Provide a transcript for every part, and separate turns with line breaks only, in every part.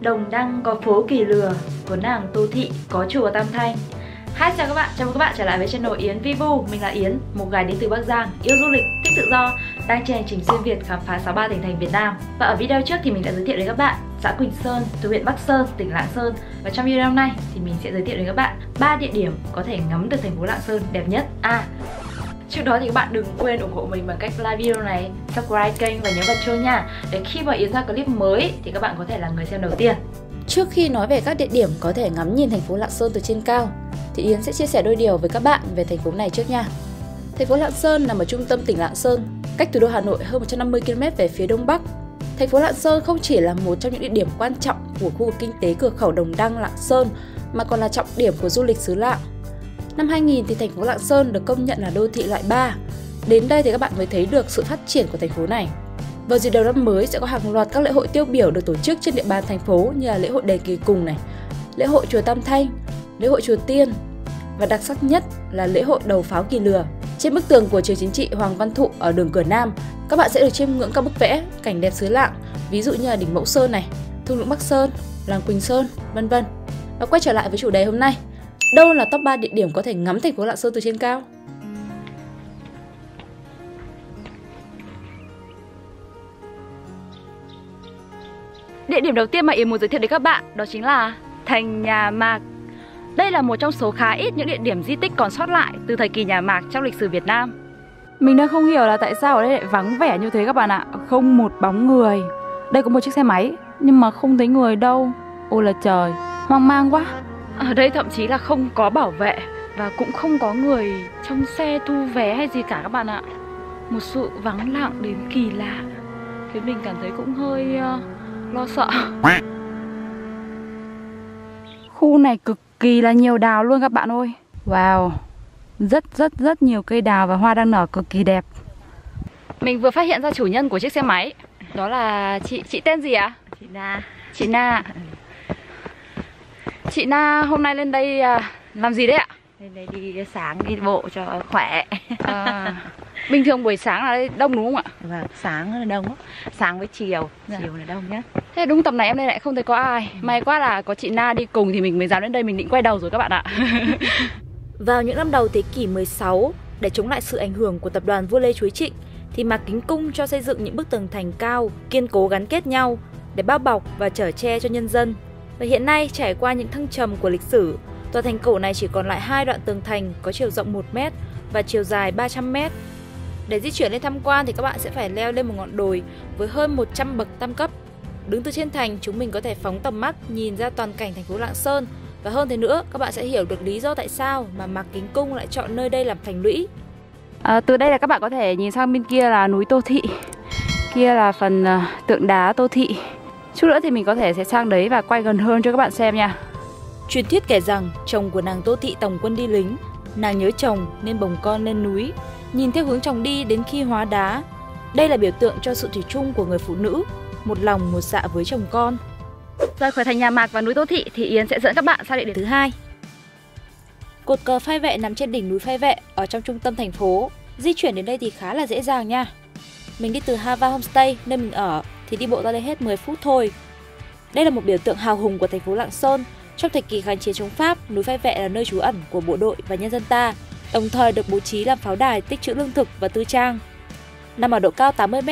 Đồng Đăng có phố Kỳ Lừa, của nàng Tô Thị, có chùa Tam Thanh. Hi chào các bạn, chào mừng các bạn trở lại với channel Yến Vivu. Mình là Yến, một gái đến từ Bắc Giang, yêu du lịch, thích tự do Đang trên hành trình xuyên Việt khám phá 63 tỉnh thành Việt Nam. Và ở video trước thì mình đã giới thiệu đến các bạn xã Quỳnh Sơn, từ huyện Bắc Sơn, tỉnh Lạng Sơn. Và trong video hôm nay thì mình sẽ giới thiệu đến các bạn ba địa điểm có thể ngắm được thành phố Lạng Sơn đẹp nhất. À, Trước đó thì các bạn đừng quên ủng hộ mình bằng cách like video này, subscribe kênh và nhớ bật chuông nha Để khi mà Yến ra clip mới thì các bạn có thể là người xem đầu tiên
Trước khi nói về các địa điểm có thể ngắm nhìn thành phố Lạng Sơn từ trên cao thì Yến sẽ chia sẻ đôi điều với các bạn về thành phố này trước nha. Thành phố Lạng Sơn nằm ở trung tâm tỉnh Lạng Sơn, cách thủ đô Hà Nội hơn 150 km về phía đông bắc. Thành phố Lạng Sơn không chỉ là một trong những địa điểm quan trọng của khu vực kinh tế cửa khẩu Đồng Đăng Lạng Sơn mà còn là trọng điểm của du lịch xứ Lạng. Năm 2000 thì thành phố Lạng Sơn được công nhận là đô thị loại 3. Đến đây thì các bạn mới thấy được sự phát triển của thành phố này. Vào dịp đầu năm mới sẽ có hàng loạt các lễ hội tiêu biểu được tổ chức trên địa bàn thành phố như là lễ hội đền kỳ cùng này, lễ hội chùa Tam Thanh, lễ hội chùa Tiên và đặc sắc nhất là lễ hội đầu pháo kỳ lừa. Trên bức tường của trường chính trị Hoàng Văn Thụ ở đường Cửa Nam, các bạn sẽ được chiêm ngưỡng các bức vẽ cảnh đẹp xứ Lạng, ví dụ như là đỉnh Mẫu Sơn này, thung lũng Bắc Sơn, làng Quỳnh Sơn, vân vân. Và quay trở lại với chủ đề hôm nay, đâu là top 3 địa điểm có thể ngắm thành phố Lạng Sơn từ trên cao?
Địa điểm đầu tiên mà Yến muốn giới thiệu đến các bạn đó chính là Thành Nhà Mạc. Đây là một trong số khá ít những địa điểm di tích còn sót lại từ thời kỳ nhà Mạc trong lịch sử Việt Nam.
Mình đang không hiểu là tại sao ở đây lại vắng vẻ như thế các bạn ạ Không một bóng người Đây có một chiếc xe máy Nhưng mà không thấy người đâu Ôi là trời Hoang mang quá
Ở đây thậm chí là không có bảo vệ Và cũng không có người trong xe thu vé hay gì cả các bạn ạ. Một sự vắng lặng đến kỳ lạ Khiến mình cảm thấy cũng hơi uh, lo sợ.
Khu này cực kỳ là nhiều đào luôn các bạn ơi. Wow Rất rất rất nhiều cây đào và hoa đang nở cực kỳ đẹp.
Mình vừa phát hiện ra chủ nhân của chiếc xe máy Đó là chị chị tên gì ạ? À?
Chị Na.
Chị Na Chị Na hôm nay lên đây à, làm gì đấy ạ?
Lên đây đi sáng đi bộ cho khỏe
à, Bình thường buổi sáng là đông đúng không ạ?
Vâng, sáng là đông Sáng với chiều, dạ. chiều là đông nhá
Thế đúng tập này em đây lại không thấy có ai May quá là có chị Na đi cùng thì mình mới dám đến đây mình định quay đầu rồi các bạn ạ
Vào những năm đầu thế kỷ 16, để chống lại sự ảnh hưởng của tập đoàn vua Lê Chuối Trịnh, thì Mạc Kính Cung cho xây dựng những bức tường thành cao, kiên cố gắn kết nhau để bao bọc và chở che cho nhân dân. Và hiện nay, trải qua những thăng trầm của lịch sử, tòa thành cổ này chỉ còn lại hai đoạn tường thành có chiều rộng 1 m và chiều dài 300 m. Để di chuyển lên tham quan thì các bạn sẽ phải leo lên một ngọn đồi với hơn 100 bậc tam cấp. Đứng từ trên thành, chúng mình có thể phóng tầm mắt nhìn ra toàn cảnh thành phố Lạng Sơn và hơn thế nữa, các bạn sẽ hiểu được lý do tại sao mà Mạc Kính Cung lại chọn nơi đây làm thành lũy.
À, từ đây là các bạn có thể nhìn sang bên kia là núi Tô Thị. Kia là phần uh, tượng đá Tô Thị. Chút nữa thì mình có thể sẽ sang đấy và quay gần hơn cho các bạn xem nha.
Truyền thuyết kể rằng chồng của nàng Tô Thị tổng quân đi lính, nàng nhớ chồng nên bồng con lên núi, nhìn theo hướng chồng đi đến khi hóa đá. Đây là biểu tượng cho sự thủy chung của người phụ nữ, một lòng một dạ với chồng con.
Rời khỏi thành nhà Mạc và núi Tô Thị thì Yến sẽ dẫn các bạn sang địa điểm thứ hai.
Cột cờ phai vệ nằm trên đỉnh núi phai vệ ở trong trung tâm thành phố. Di chuyển đến đây thì khá là dễ dàng nha. Mình đi từ Hava Homestay nơi mình ở thì đi bộ ra đây hết 10 phút thôi. Đây là một biểu tượng hào hùng của thành phố Lạng Sơn. Trong thời kỳ kháng chiến chống Pháp, núi phai vệ là nơi trú ẩn của bộ đội và nhân dân ta, đồng thời được bố trí làm pháo đài tích trữ lương thực và tư trang. Nằm ở độ cao 80 m,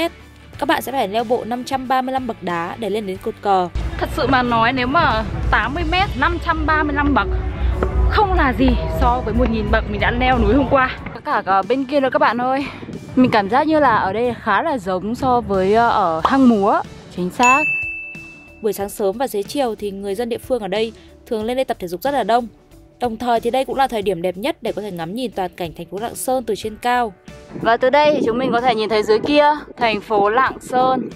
các bạn sẽ phải leo bộ 535 bậc đá để lên đến cột cờ.
Thật sự mà nói nếu mà 80m 535 bậc Không là gì so với 1.000 bậc mình đã leo núi hôm qua
Cả, cả bên kia nữa các bạn ơi Mình cảm giác như là ở đây khá là giống so với ờ, ở hang múa. Chính xác.
Buổi sáng sớm và xế chiều thì người dân địa phương ở đây thường lên đây tập thể dục rất là đông. Đồng thời thì đây cũng là thời điểm đẹp nhất để có thể ngắm nhìn toàn cảnh thành phố Lạng Sơn từ trên cao.
Và từ đây thì chúng mình có thể nhìn thấy dưới kia thành phố Lạng Sơn.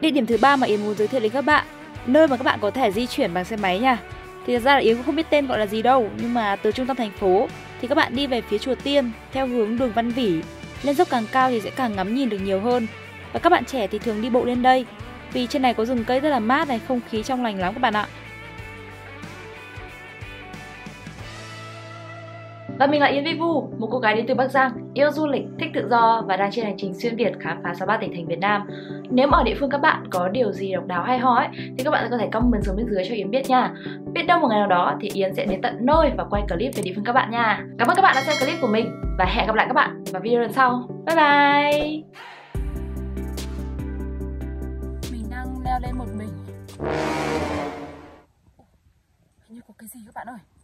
Địa điểm thứ ba mà Yến muốn giới thiệu đến các bạn, nơi mà các bạn có thể di chuyển bằng xe máy nha. Thì thật ra là Yến cũng không biết tên gọi là gì đâu, nhưng mà từ trung tâm thành phố thì các bạn đi về phía chùa Tiên theo hướng đường Văn Vỉ. Lên dốc càng cao thì sẽ càng ngắm nhìn được nhiều hơn. Và các bạn trẻ thì thường đi bộ lên đây, vì trên này có rừng cây rất là mát này, không khí trong lành lắm các bạn ạ. Và mình là Yến Vi Vu, một cô gái đến từ Bắc Giang, yêu du lịch, thích tự do và đang trên hành trình xuyên Việt khám phá 63 tỉnh thành Việt Nam. Nếu mà ở địa phương các bạn có điều gì độc đáo hay ho ấy, thì các bạn có thể comment xuống bên dưới cho Yến biết nha. Biết đâu một ngày nào đó thì Yến sẽ đến tận nơi và quay clip về địa phương các bạn nha. Cảm ơn các bạn đã xem clip của mình và hẹn gặp lại các bạn vào video lần sau. Bye bye!
Mình đang leo lên một mình Hình như có cái gì các bạn ơi